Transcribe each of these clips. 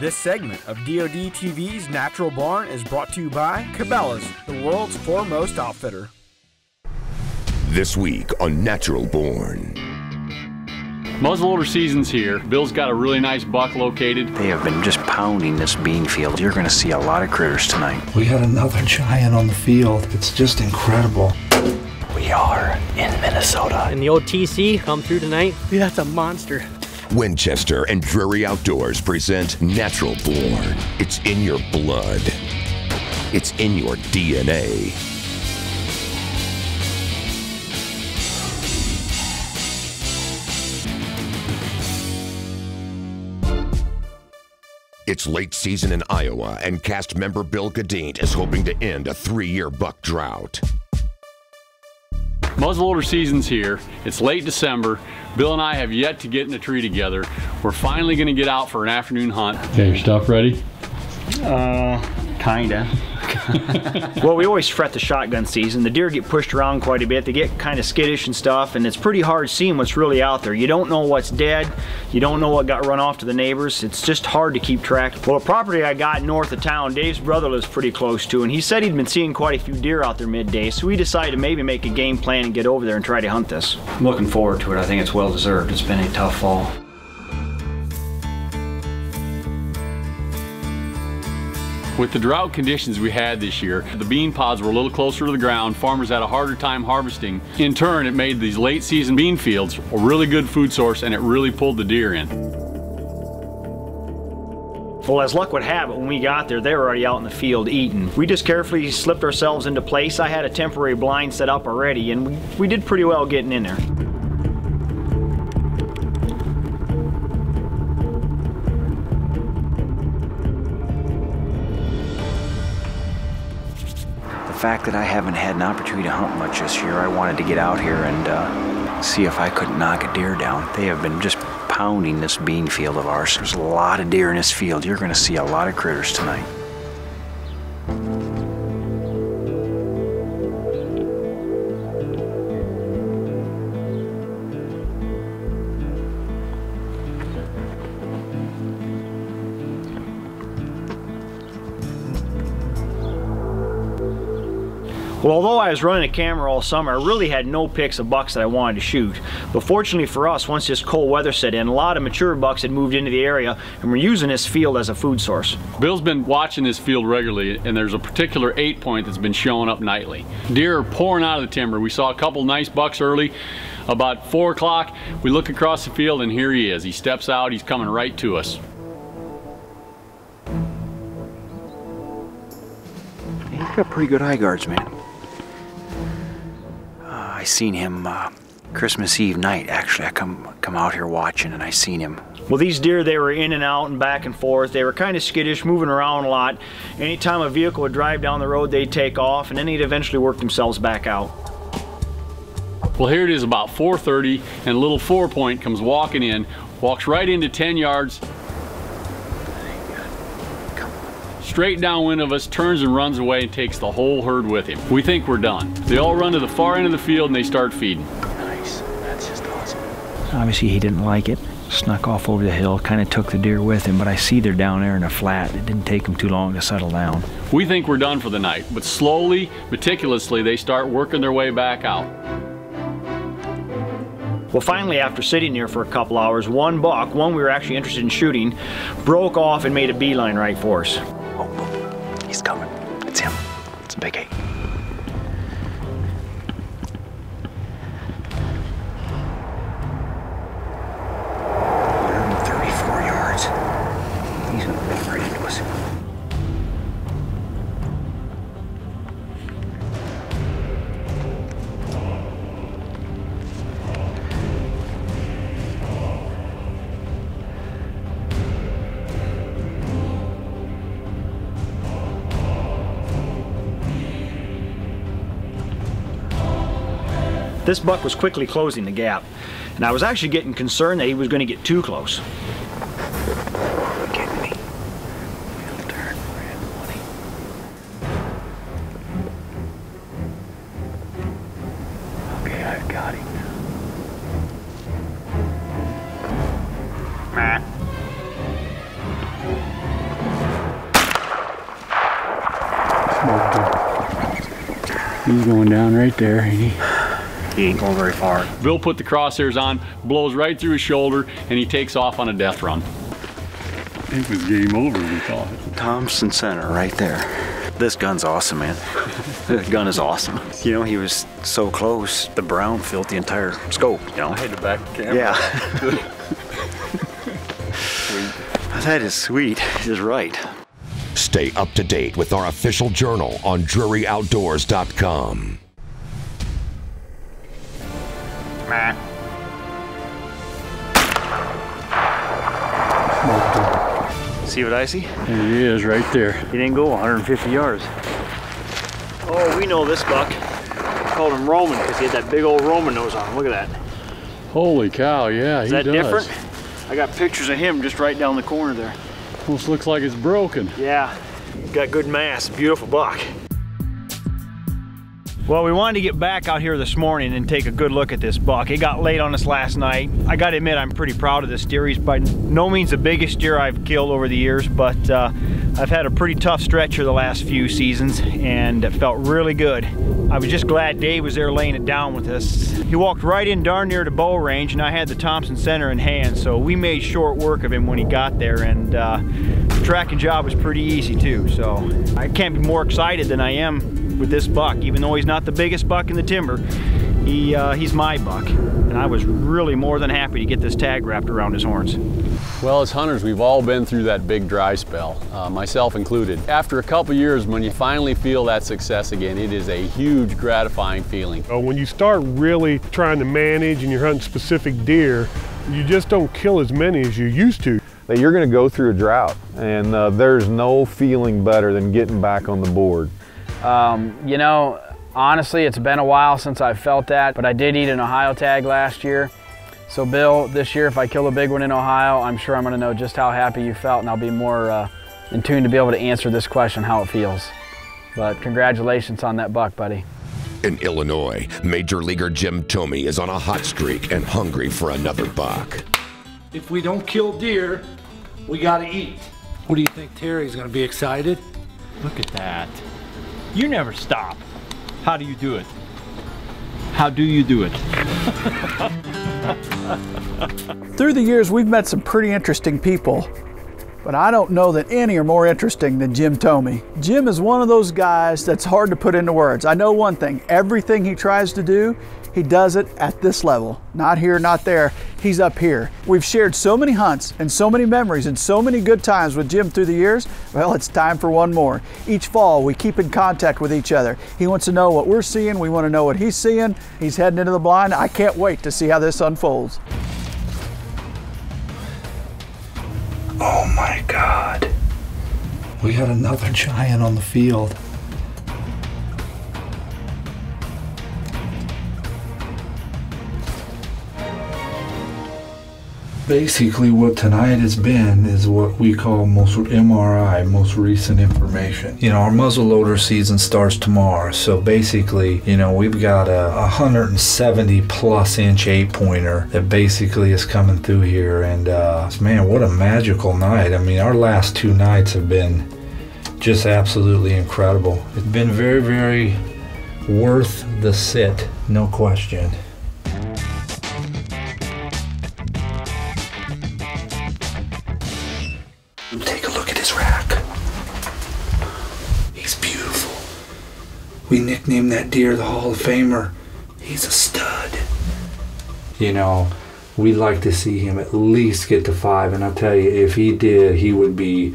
This segment of DoD TV's Natural Born is brought to you by Cabela's, the world's foremost outfitter. This week on Natural Born. Muzzleloader season's here. Bill's got a really nice buck located. They have been just pounding this bean field. You're going to see a lot of critters tonight. We had another giant on the field. It's just incredible. We are in Minnesota. And the old TC come through tonight. That's a monster. Winchester and Drury Outdoors present Natural Born. It's in your blood. It's in your DNA. It's late season in Iowa, and cast member Bill Gadient is hoping to end a three year buck drought. Muzzleloader season's here. It's late December. Bill and I have yet to get in a tree together. We're finally going to get out for an afternoon hunt. Okay, your stuff ready? Uh, kinda. well, we always fret the shotgun season. The deer get pushed around quite a bit. They get kind of skittish and stuff, and it's pretty hard seeing what's really out there. You don't know what's dead. You don't know what got run off to the neighbors. It's just hard to keep track. Well, a property I got north of town, Dave's brother lives pretty close to, and he said he'd been seeing quite a few deer out there midday, so we decided to maybe make a game plan and get over there and try to hunt this. I'm looking forward to it. I think it's well deserved. It's been a tough fall. With the drought conditions we had this year, the bean pods were a little closer to the ground. Farmers had a harder time harvesting. In turn, it made these late season bean fields a really good food source and it really pulled the deer in. Well, as luck would have it, when we got there, they were already out in the field eating. We just carefully slipped ourselves into place. I had a temporary blind set up already, and we, we did pretty well getting in there. Fact that I haven't had an opportunity to hunt much this year, I wanted to get out here and uh, see if I could knock a deer down. They have been just pounding this bean field of ours. There's a lot of deer in this field. You're going to see a lot of critters tonight. Well, although I was running a camera all summer, I really had no pics of bucks that I wanted to shoot. But fortunately for us, once this cold weather set in, a lot of mature bucks had moved into the area and we're using this field as a food source. Bill's been watching this field regularly and there's a particular eight point that's been showing up nightly. Deer are pouring out of the timber. We saw a couple nice bucks early. About four o'clock, we look across the field and here he is. He steps out, he's coming right to us. He's got pretty good eye guards, man. I seen him uh, Christmas Eve night. Actually, I come come out here watching, and I seen him. Well, these deer, they were in and out and back and forth. They were kind of skittish, moving around a lot. Anytime a vehicle would drive down the road, they'd take off, and then they'd eventually work themselves back out. Well, here it is about 4.30, and little four point comes walking in, walks right into 10 yards, straight downwind of us, turns and runs away and takes the whole herd with him. We think we're done. They all run to the far end of the field and they start feeding. Nice. That's just awesome. Obviously, he didn't like it. Snuck off over the hill, kind of took the deer with him, but I see they're down there in a flat. It didn't take him too long to settle down. We think we're done for the night, but slowly, meticulously, they start working their way back out. Well, finally, after sitting there for a couple hours, one buck, one we were actually interested in shooting, broke off and made a beeline right for us. It's This buck was quickly closing the gap, and I was actually getting concerned that he was going to get too close. He's going down right there, ain't he? He ain't going very far. Bill put the crosshairs on, blows right through his shoulder, and he takes off on a death run. It was game over, we thought. Thompson Center right there. This gun's awesome, man. the gun is awesome. You know, he was so close, the brown filled the entire scope, you know? I had to back the camera. Yeah. that is sweet. He's right. Stay up to date with our official journal on DruryOutdoors.com. See what I see? There he is, right there. He didn't go 150 yards. Oh, we know this buck. Called him Roman because he had that big old Roman nose on him. Look at that. Holy cow, yeah, Is he that does. different? I got pictures of him just right down the corner there. Almost looks like it's broken. Yeah, got good mass, beautiful buck. Well, we wanted to get back out here this morning and take a good look at this buck. It got late on us last night. I gotta admit, I'm pretty proud of this deer. He's by no means the biggest deer I've killed over the years, but uh, I've had a pretty tough stretch here the last few seasons and it felt really good. I was just glad Dave was there laying it down with us. He walked right in darn near the bow range and I had the Thompson Center in hand, so we made short work of him when he got there and uh, the tracking job was pretty easy too, so I can't be more excited than I am with this buck. Even though he's not the biggest buck in the timber, he, uh, he's my buck. And I was really more than happy to get this tag wrapped around his horns. Well, as hunters, we've all been through that big dry spell, uh, myself included. After a couple years, when you finally feel that success again, it is a huge gratifying feeling. Uh, when you start really trying to manage and you're hunting specific deer, you just don't kill as many as you used to. That you're going to go through a drought, and uh, there's no feeling better than getting back on the board. Um, you know, honestly, it's been a while since I felt that, but I did eat an Ohio tag last year. So Bill, this year, if I kill a big one in Ohio, I'm sure I'm gonna know just how happy you felt and I'll be more uh, in tune to be able to answer this question, how it feels. But congratulations on that buck, buddy. In Illinois, Major Leaguer Jim Thome is on a hot streak and hungry for another buck. If we don't kill deer, we gotta eat. What do you think Terry's gonna be excited? Look at that. You never stop. How do you do it? How do you do it? Through the years, we've met some pretty interesting people, but I don't know that any are more interesting than Jim Thome. Jim is one of those guys that's hard to put into words. I know one thing everything he tries to do, he does it at this level. Not here, not there. He's up here. We've shared so many hunts and so many memories and so many good times with Jim through the years. Well, it's time for one more. Each fall, we keep in contact with each other. He wants to know what we're seeing. We want to know what he's seeing. He's heading into the blind. I can't wait to see how this unfolds. Oh my God. We got another giant on the field. Basically, what tonight has been is what we call most MRI, most recent information. You know, our muzzleloader season starts tomorrow, so basically, you know, we've got a 170 plus inch eight pointer that basically is coming through here, and uh, man, what a magical night! I mean, our last two nights have been just absolutely incredible. It's been very, very worth the sit, no question. Nicknamed that deer the Hall of Famer. He's a stud. You know, we'd like to see him at least get to five, and I'll tell you, if he did, he would be,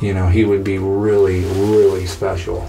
you know, he would be really, really special.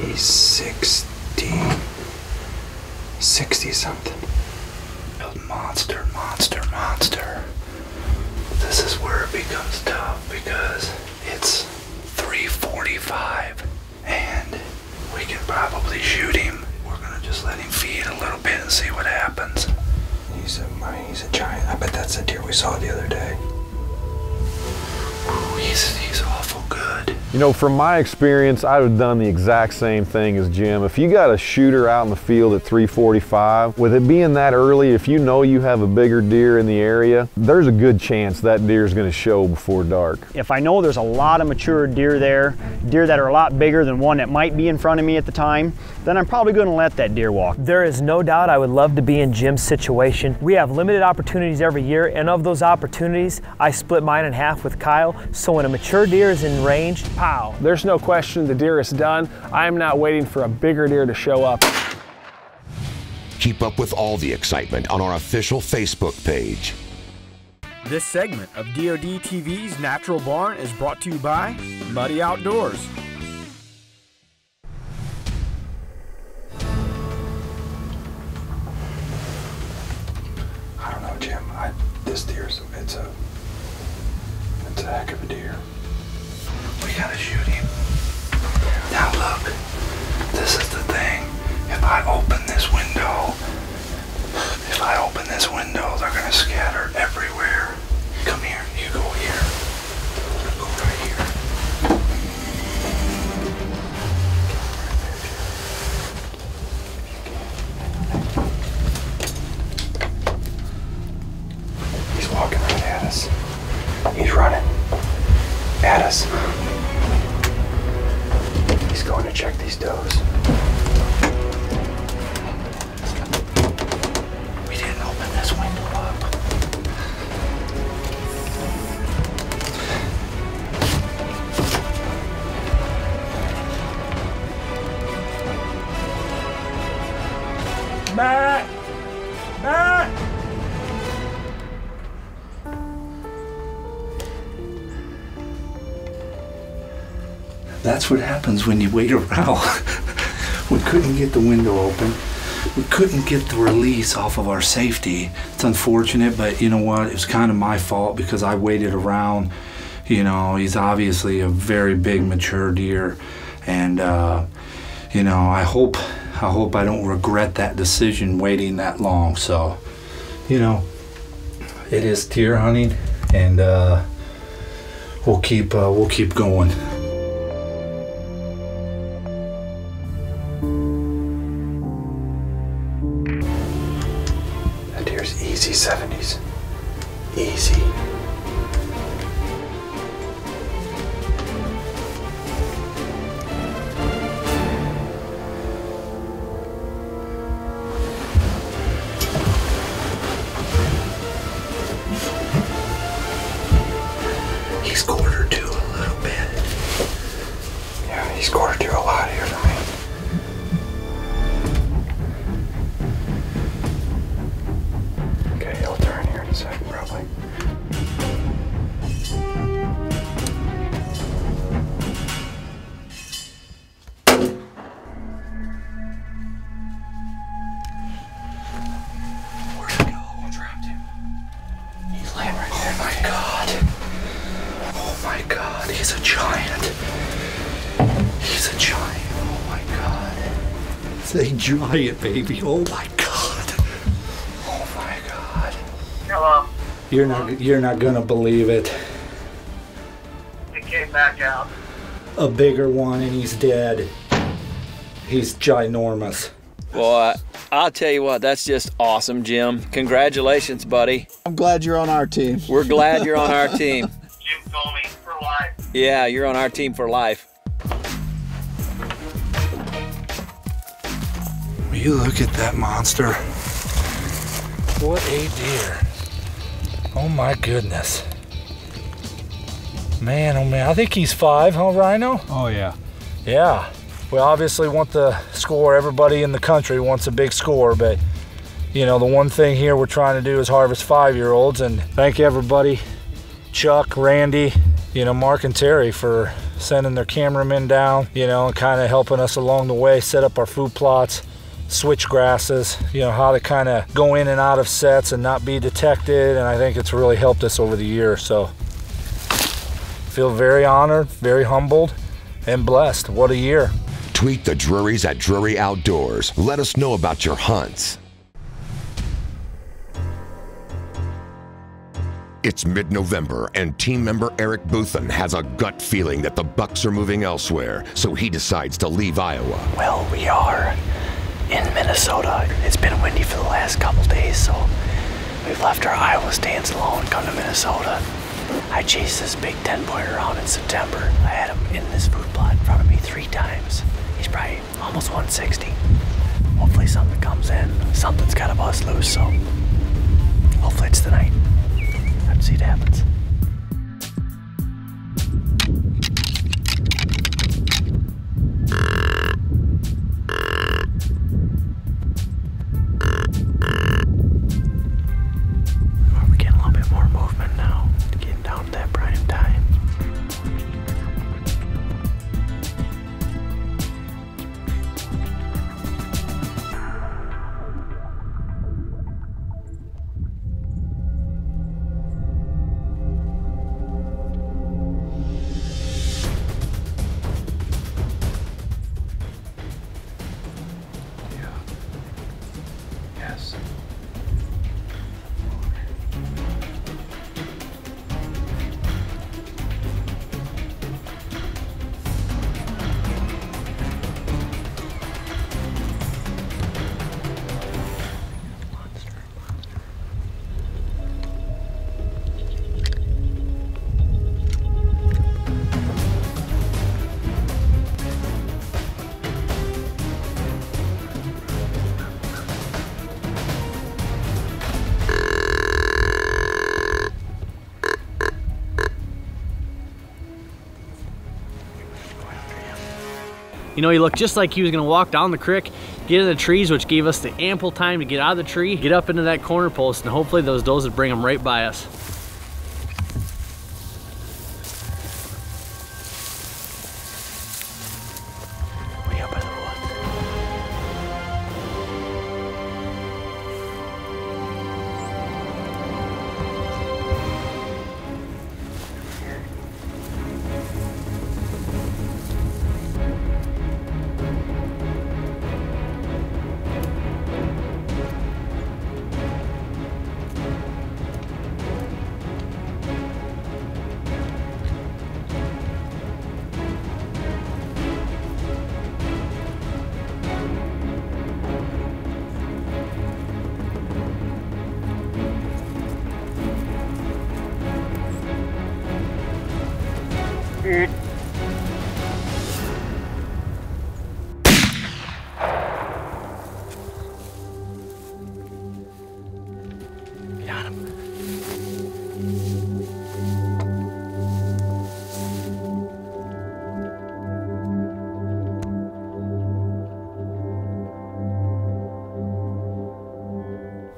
He's 60, 60 something. Monster, monster, monster. This is where it becomes tough because it's 345 and we can probably shoot him. We're gonna just let him feed a little bit and see what happens. He's a, I mean, he's a giant. I bet that's the deer we saw the other day. Ooh, he's, he's awful good. You know, from my experience, I would have done the exact same thing as Jim. If you got a shooter out in the field at 345, with it being that early, if you know you have a bigger deer in the area, there's a good chance that deer is going to show before dark. If I know there's a lot of mature deer there, deer that are a lot bigger than one that might be in front of me at the time, then I'm probably going to let that deer walk. There is no doubt I would love to be in Jim's situation. We have limited opportunities every year, and of those opportunities, I split mine in half with Kyle, so when a mature deer is in range, pow. There's no question the deer is done. I am not waiting for a bigger deer to show up. Keep up with all the excitement on our official Facebook page. This segment of DoD TV's Natural Born is brought to you by Muddy Outdoors. That's what happens when you wait around. we couldn't get the window open. We couldn't get the release off of our safety. It's unfortunate, but you know what? It was kind of my fault because I waited around. You know, he's obviously a very big, mature deer, and uh, you know, I hope, I hope I don't regret that decision waiting that long. So, you know, it is deer hunting, and uh, we'll keep, uh, we'll keep going. 60s, 70s. Easy. Giant, baby. Oh my god. Oh my god. Hello. You're not you're not gonna believe it. He came back out. A bigger one and he's dead. He's ginormous. Boy, I'll tell you what, that's just awesome, Jim. Congratulations, buddy. I'm glad you're on our team. We're glad you're on our team. Jim Thome for life. Yeah, you're on our team for life. You look at that monster? What a deer. Oh my goodness. Man, oh man, I think he's five, huh, Rhino? Oh, yeah. Yeah. We obviously want the score. Everybody in the country wants a big score, but you know, the one thing here we're trying to do is harvest five year olds. And thank everybody, Chuck, Randy, you know, Mark and Terry for sending their cameramen down, you know, and kind of helping us along the way, set up our food plots, switch grasses, you know, how to kind of go in and out of sets and not be detected. And I think it's really helped us over the years. So feel very honored, very humbled, and blessed. What a year. Tweet the Drurys at Drury Outdoors. Let us know about your hunts. It's mid-November, and team member Eric Bothun has a gut feeling that the Bucks are moving elsewhere, so he decides to leave Iowa. Well, we are in Minnesota. It's been windy for the last couple days, so we've left our Iowa stands alone, come to Minnesota. I chased this big 10 pointer around in September. I had him in this food plot in front of me three times. He's probably almost 160. Hopefully something comes in. Something's got to bust loose, so hopefully it's tonight. Let's see what happens. Know, he looked just like he was gonna walk down the creek, get in the trees, which gave us the ample time to get out of the tree, get up into that corner post, and hopefully those does would bring him right by us.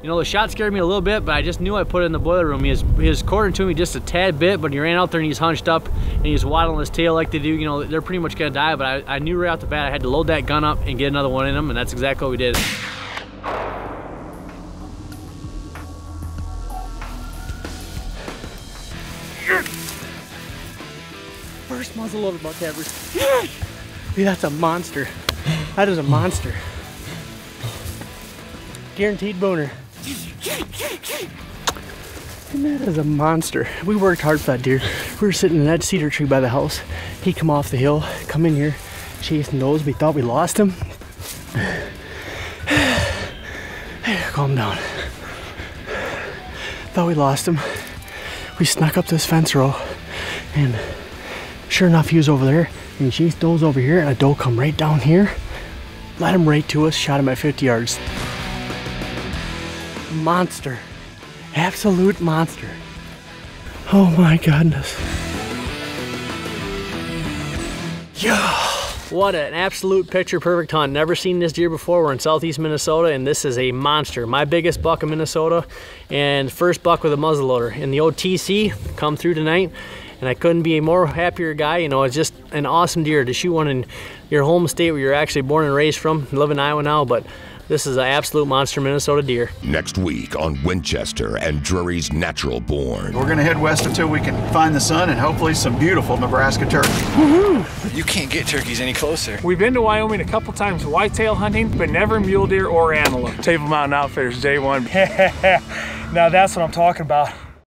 You know, the shot scared me a little bit, but I just knew I put it in the boiler room. He was, he was to me just a tad bit, but he ran out there and he's hunched up and he's waddling his tail like they do. You know, they're pretty much gonna die, but I, I knew right off the bat I had to load that gun up and get another one in him, and that's exactly what we did. First muzzleloader buck ever. Dude, that's a monster. That is a monster. Guaranteed Booner. And that is a monster. We worked hard for that deer. We were sitting in that cedar tree by the house. He come off the hill, come in here, chasing those. We thought we lost him. Calm down. Thought we lost him. We snuck up this fence row, and sure enough, he was over there. And chased those over here, and a doe come right down here, led him right to us, shot him at 50 yards. Monster. Absolute monster. Oh my goodness. Yeah. What an absolute picture perfect hunt. Never seen this deer before. We're in southeast Minnesota and this is a monster. My biggest buck in Minnesota and first buck with a muzzleloader. In the OTC, come through tonight and I couldn't be a more happier guy. You know, it's just an awesome deer to shoot one in your home state where you're actually born and raised from. I live in Iowa now, but this is an absolute monster Minnesota deer. Next week on Winchester and Drury's Natural Born. We're gonna head west until we can find the sun and hopefully some beautiful Nebraska turkey. You can't get turkeys any closer. We've been to Wyoming a couple times whitetail hunting, but never mule deer or antelope. Table Mountain Outfitters, day one. now that's what I'm talking about.